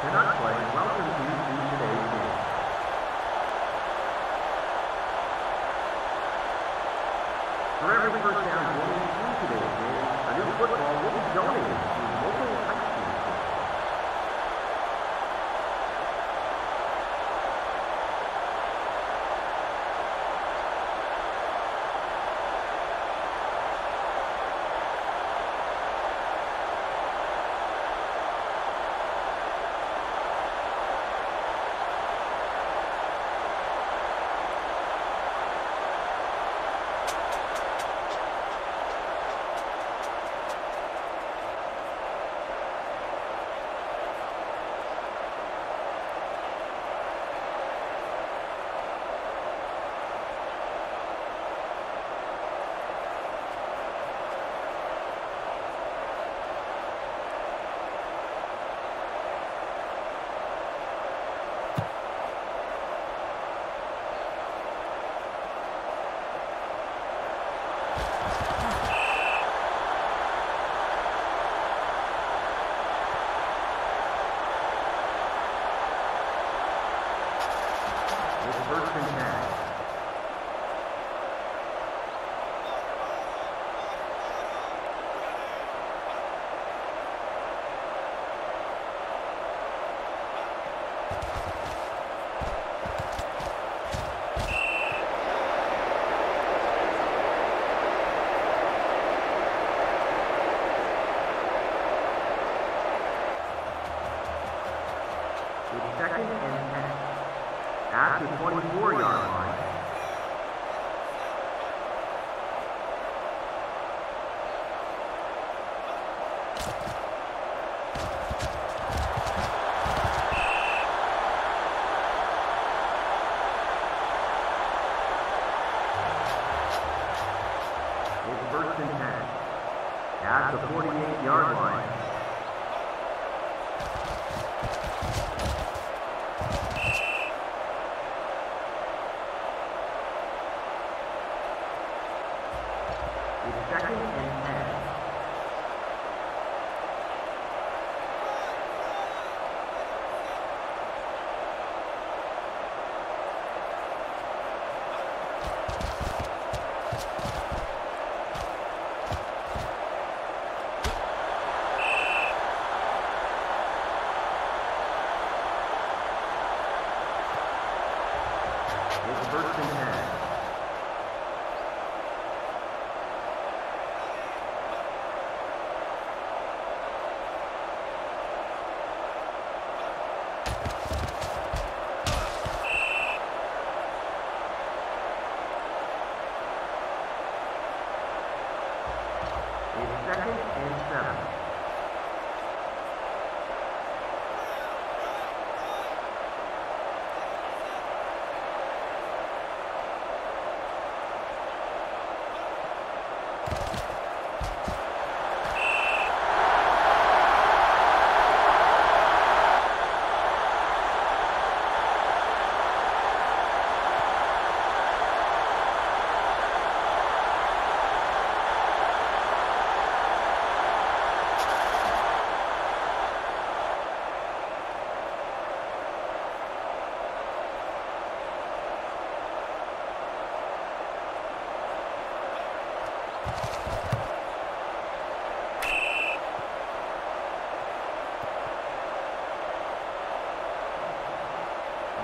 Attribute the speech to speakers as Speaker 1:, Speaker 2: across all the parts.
Speaker 1: Canuck play, welcome to today's game. For every first down gained in today's game, a new football will be donated first and 10.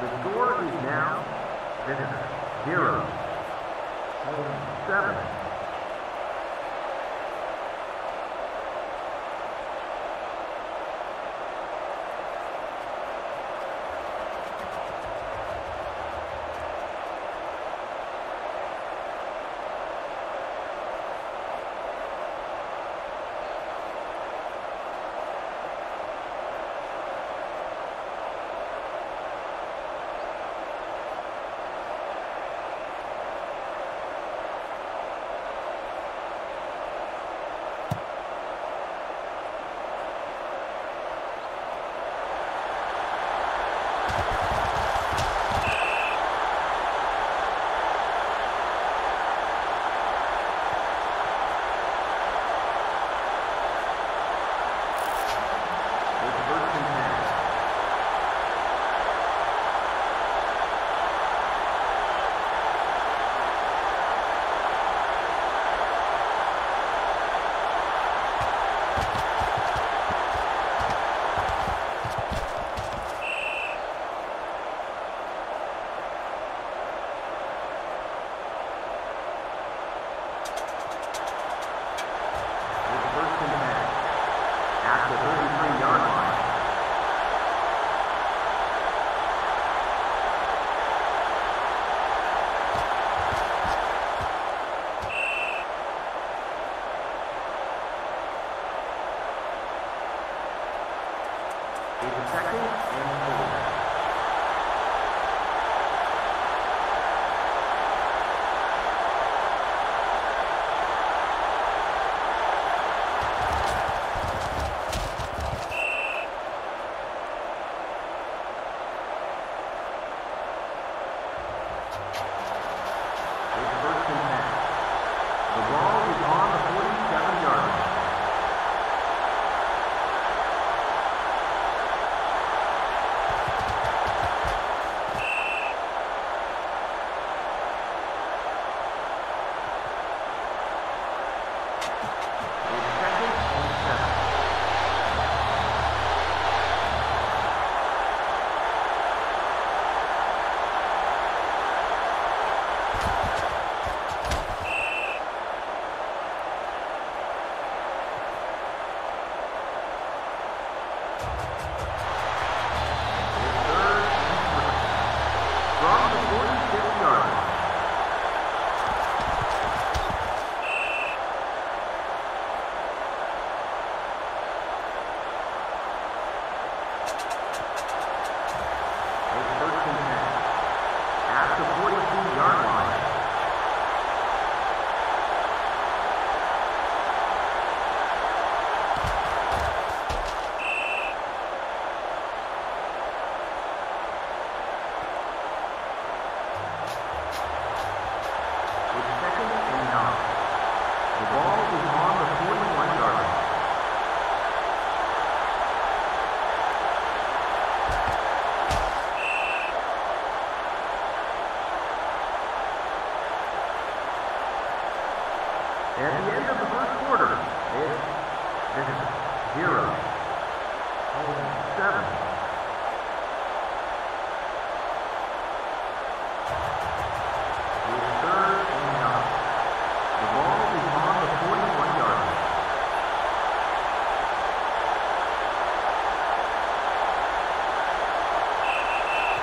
Speaker 1: The score is now Minnesota 0, 7,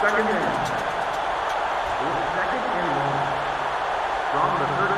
Speaker 1: Second inning. Second inning from the third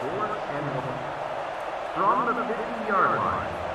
Speaker 1: four and one. From the 50-yard line,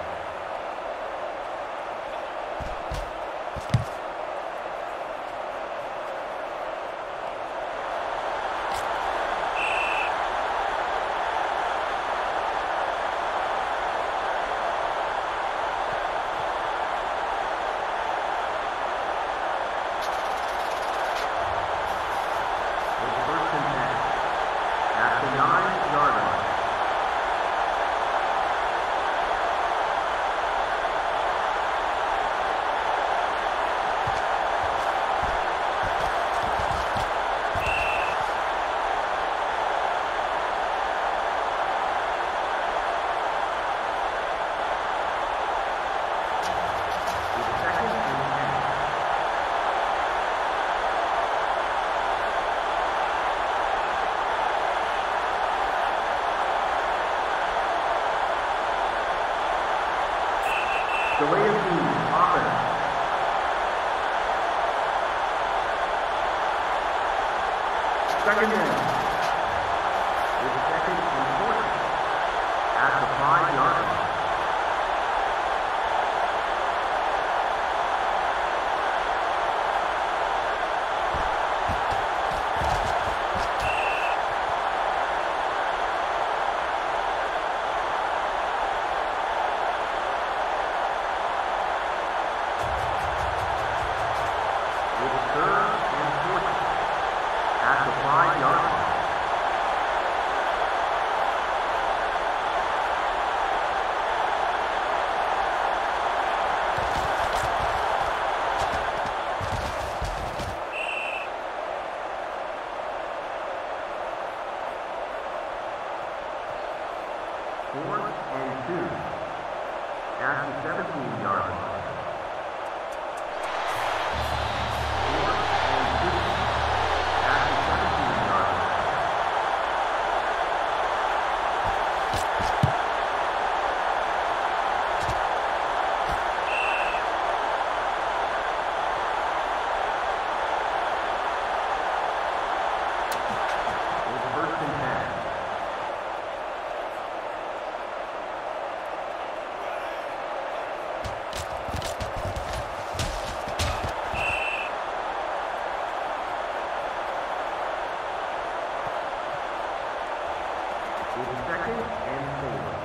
Speaker 1: With second and four.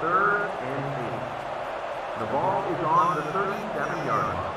Speaker 1: third and eight. The ball is on the 37-yard line.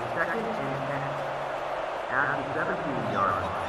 Speaker 1: is second and at the 17-yard line.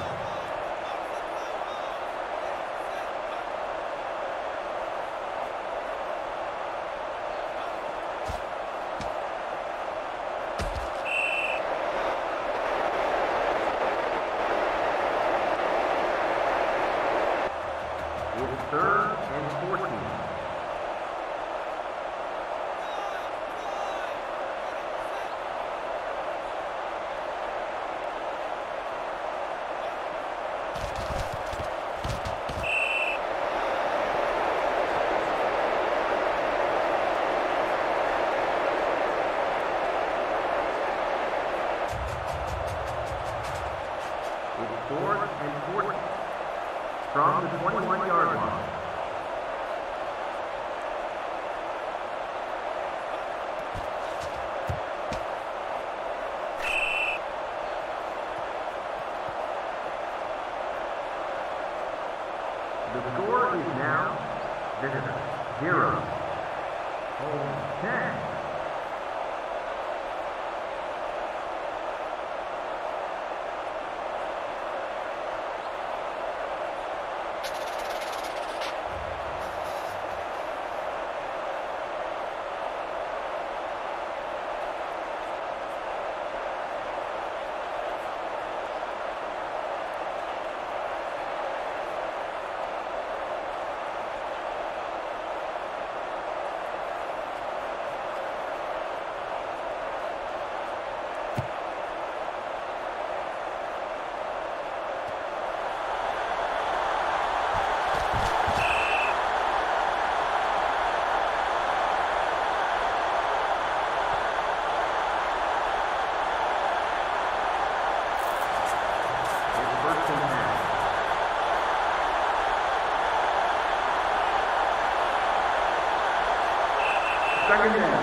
Speaker 1: Second down.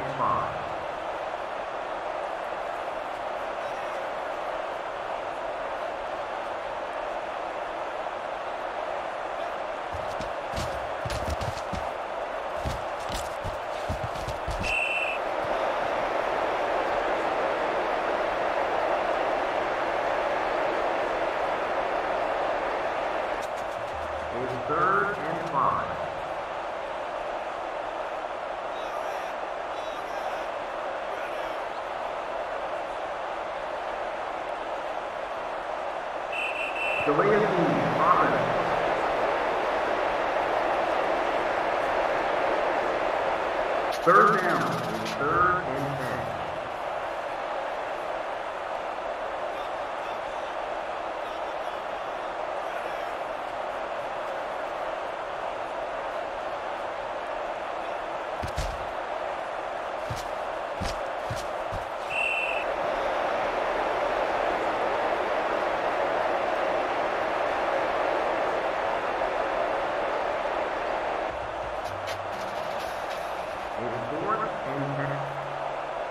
Speaker 1: and. Delaney Thomas. Third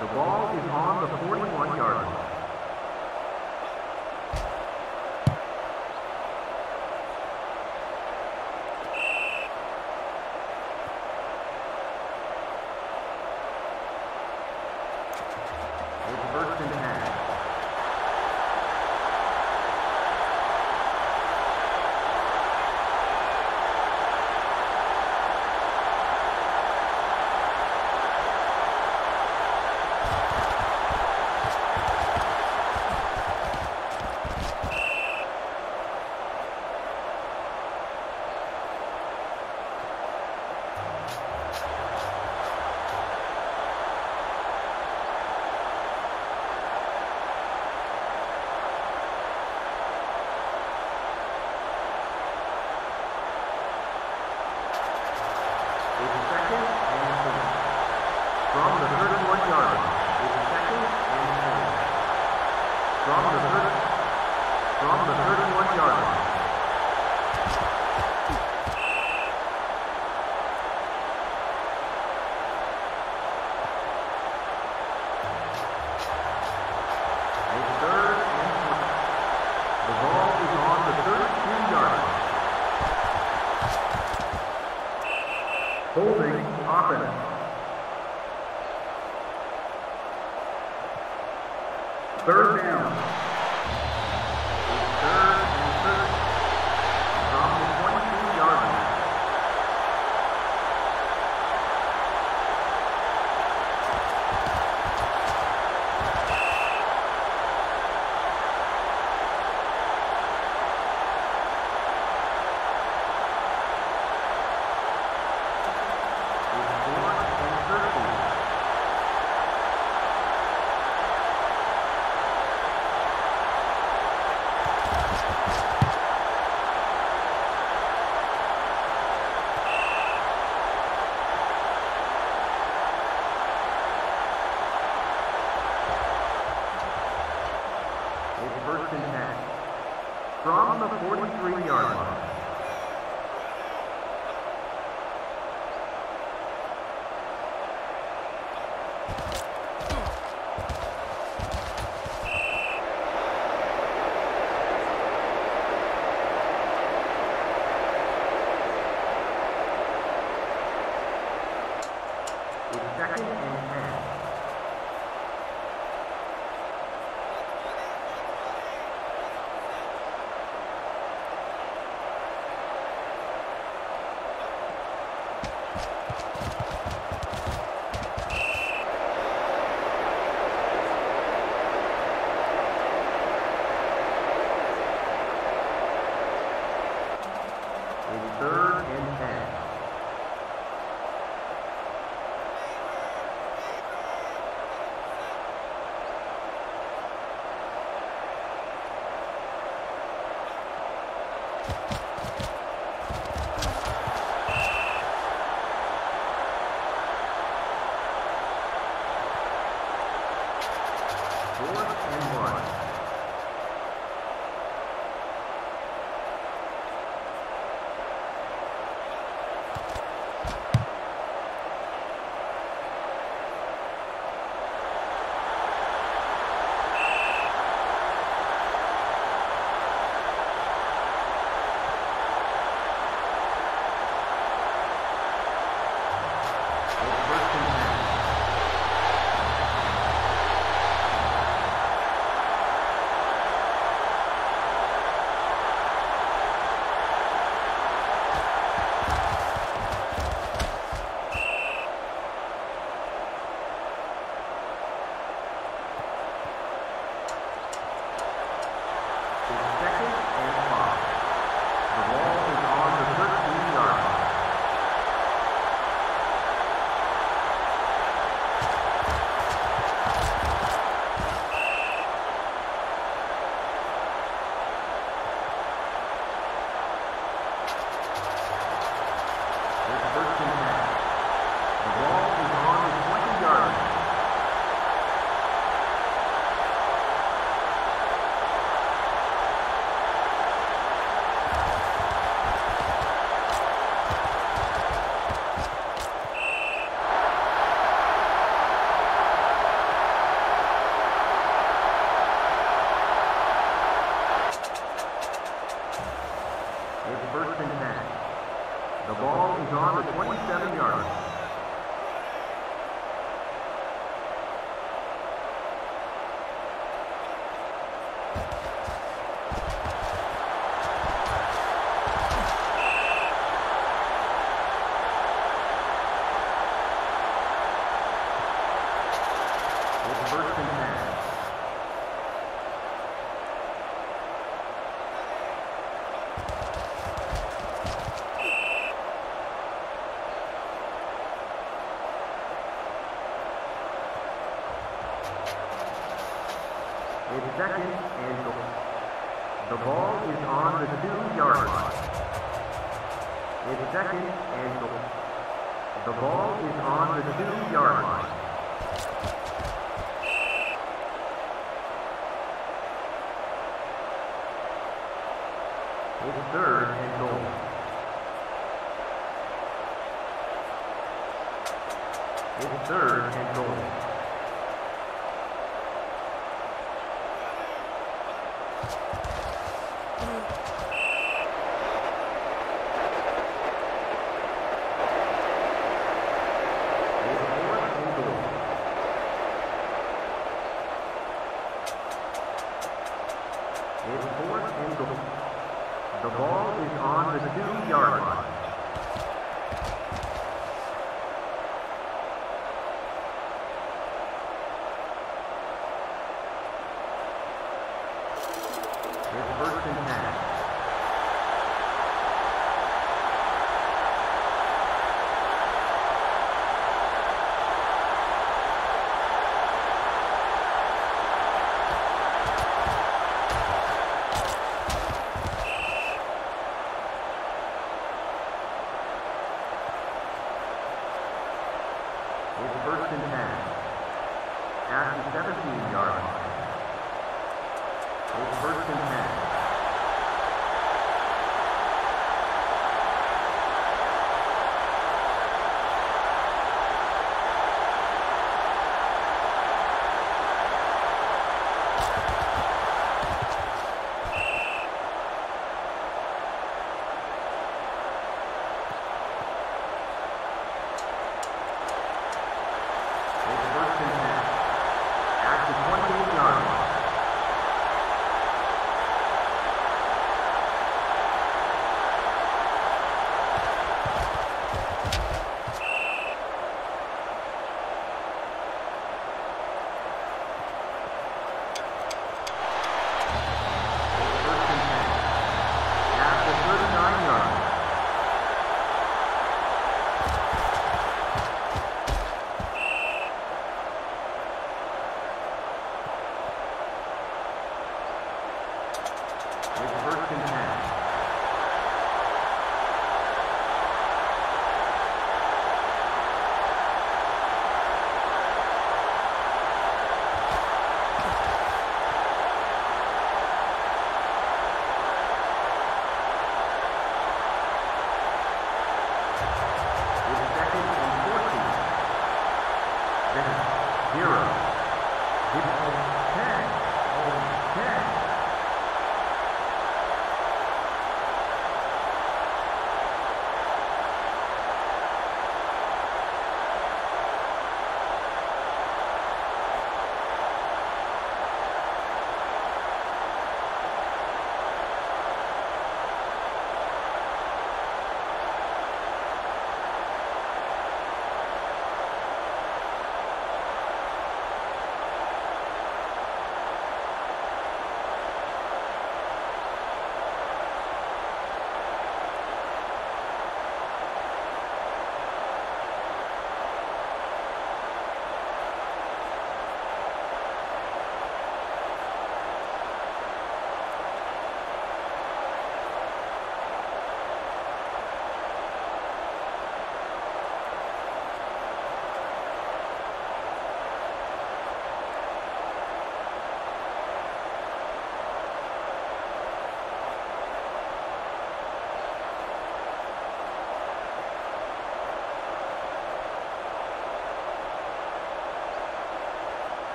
Speaker 1: The ball is on the 41-yard line. fourth and goal. The ball is on the two-yard line.